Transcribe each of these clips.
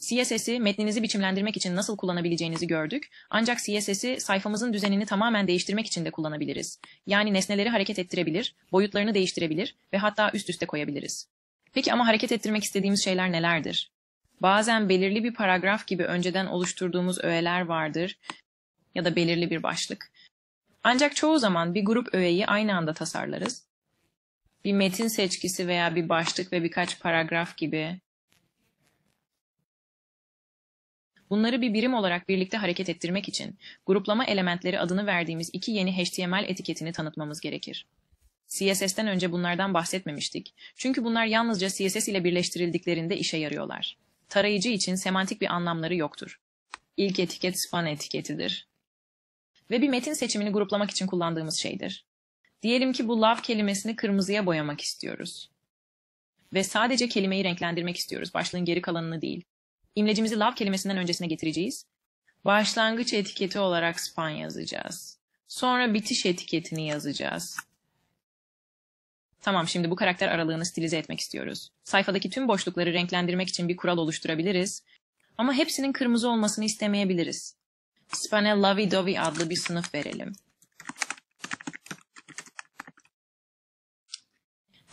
CSS'i metninizi biçimlendirmek için nasıl kullanabileceğinizi gördük. Ancak CSS'i sayfamızın düzenini tamamen değiştirmek için de kullanabiliriz. Yani nesneleri hareket ettirebilir, boyutlarını değiştirebilir ve hatta üst üste koyabiliriz. Peki ama hareket ettirmek istediğimiz şeyler nelerdir? Bazen belirli bir paragraf gibi önceden oluşturduğumuz öğeler vardır ya da belirli bir başlık. Ancak çoğu zaman bir grup öğeyi aynı anda tasarlarız. Bir metin seçkisi veya bir başlık ve birkaç paragraf gibi Bunları bir birim olarak birlikte hareket ettirmek için gruplama elementleri adını verdiğimiz iki yeni HTML etiketini tanıtmamız gerekir. CSS'ten önce bunlardan bahsetmemiştik. Çünkü bunlar yalnızca CSS ile birleştirildiklerinde işe yarıyorlar. Tarayıcı için semantik bir anlamları yoktur. İlk etiket span etiketidir. Ve bir metin seçimini gruplamak için kullandığımız şeydir. Diyelim ki bu love kelimesini kırmızıya boyamak istiyoruz. Ve sadece kelimeyi renklendirmek istiyoruz, başlığın geri kalanını değil. İmlecimizi love kelimesinden öncesine getireceğiz. Başlangıç etiketi olarak span yazacağız. Sonra bitiş etiketini yazacağız. Tamam şimdi bu karakter aralığını stilize etmek istiyoruz. Sayfadaki tüm boşlukları renklendirmek için bir kural oluşturabiliriz. Ama hepsinin kırmızı olmasını istemeyebiliriz. Span'e Lovey Dovey adlı bir sınıf verelim.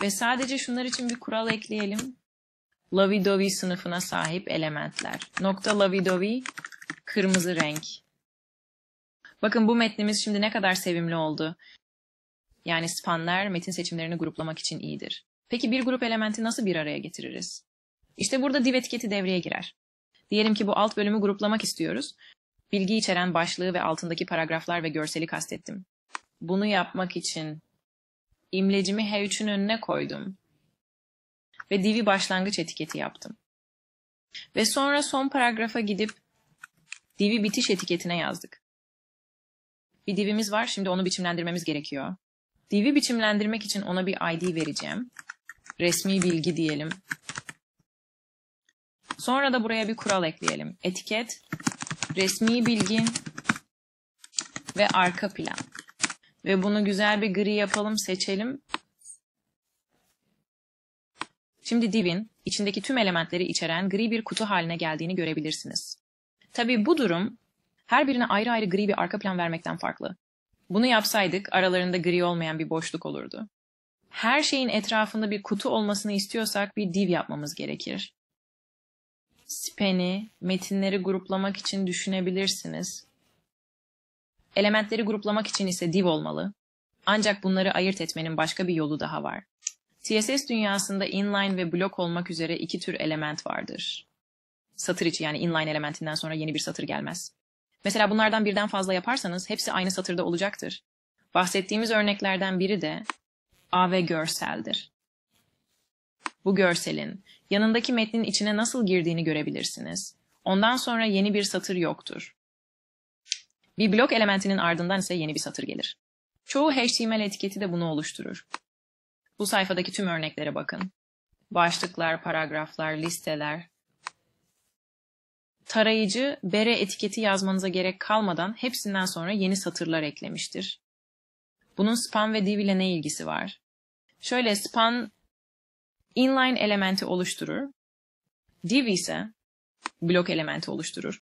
Ve sadece şunlar için bir kural ekleyelim. Lovey-dovey sınıfına sahip elementler. Nokta lovey-dovey kırmızı renk. Bakın bu metnimiz şimdi ne kadar sevimli oldu. Yani spanner metin seçimlerini gruplamak için iyidir. Peki bir grup elementi nasıl bir araya getiririz? İşte burada div etiketi devreye girer. Diyelim ki bu alt bölümü gruplamak istiyoruz. Bilgi içeren başlığı ve altındaki paragraflar ve görseli kastettim. Bunu yapmak için imlecimi H3'ün önüne koydum ve div'i başlangıç etiketi yaptım. Ve sonra son paragrafa gidip div'i bitiş etiketine yazdık. Bir divimiz var, şimdi onu biçimlendirmemiz gerekiyor. Div'i biçimlendirmek için ona bir ID vereceğim. Resmi bilgi diyelim. Sonra da buraya bir kural ekleyelim. Etiket, resmi bilgi ve arka plan. Ve bunu güzel bir gri yapalım, seçelim Şimdi divin içindeki tüm elementleri içeren gri bir kutu haline geldiğini görebilirsiniz. Tabii bu durum her birine ayrı ayrı gri bir arka plan vermekten farklı. Bunu yapsaydık aralarında gri olmayan bir boşluk olurdu. Her şeyin etrafında bir kutu olmasını istiyorsak bir div yapmamız gerekir. Span'i, metinleri gruplamak için düşünebilirsiniz. Elementleri gruplamak için ise div olmalı. Ancak bunları ayırt etmenin başka bir yolu daha var. CSS dünyasında inline ve blok olmak üzere iki tür element vardır. Satır içi yani inline elementinden sonra yeni bir satır gelmez. Mesela bunlardan birden fazla yaparsanız hepsi aynı satırda olacaktır. Bahsettiğimiz örneklerden biri de A ve görseldir. Bu görselin yanındaki metnin içine nasıl girdiğini görebilirsiniz. Ondan sonra yeni bir satır yoktur. Bir blok elementinin ardından ise yeni bir satır gelir. Çoğu HTML etiketi de bunu oluşturur. Bu sayfadaki tüm örneklere bakın. Başlıklar, paragraflar, listeler. Tarayıcı bere etiketi yazmanıza gerek kalmadan hepsinden sonra yeni satırlar eklemiştir. Bunun span ve div ile ne ilgisi var? Şöyle span inline elementi oluşturur. Div ise blok elementi oluşturur.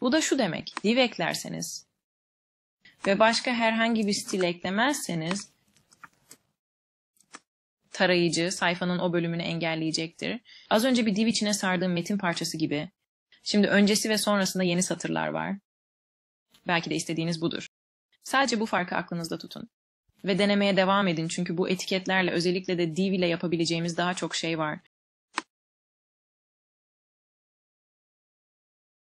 Bu da şu demek. Div eklerseniz ve başka herhangi bir stil eklemezseniz tarayıcı sayfanın o bölümünü engelleyecektir. Az önce bir div içine sardığım metin parçası gibi. Şimdi öncesi ve sonrasında yeni satırlar var. Belki de istediğiniz budur. Sadece bu farkı aklınızda tutun. Ve denemeye devam edin çünkü bu etiketlerle özellikle de div ile yapabileceğimiz daha çok şey var.